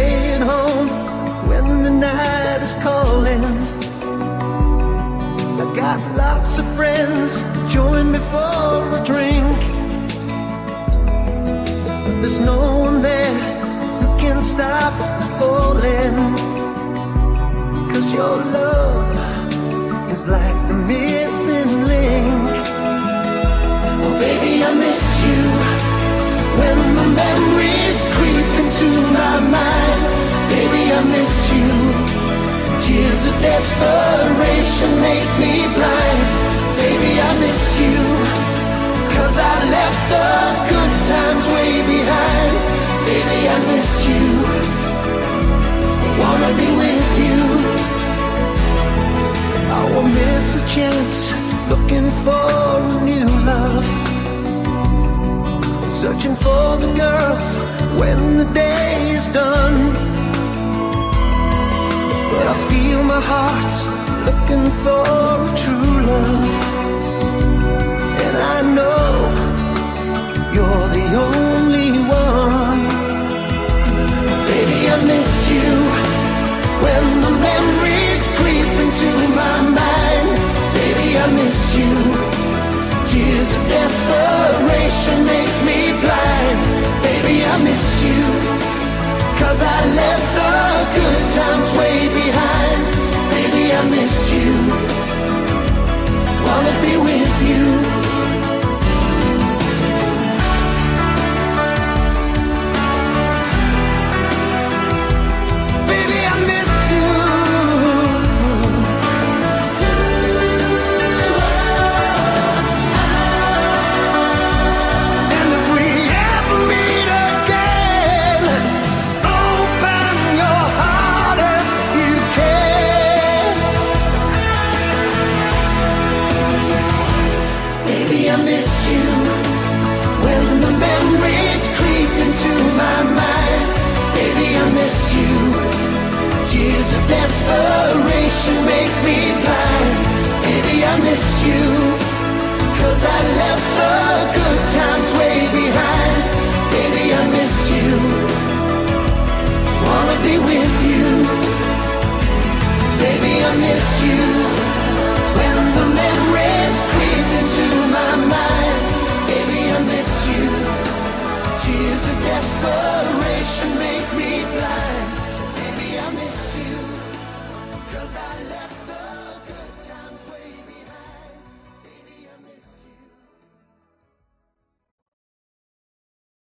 staying home when the night is calling. I got lots of friends, join me for a drink. But there's no one there who can stop falling. Cause your love is like the mist. Tears of desperation make me blind. Baby, I miss you. Cause I left the good times way behind. Baby, I miss you. Wanna be with you. I will miss a chance looking for a new love. Searching for the girls when the day is done. I feel my heart looking for a true love. And I know you're the only one. Baby, I miss you when the memories creep into my mind. Baby, I miss you. Tears of desperation make me blind. Baby, I miss you.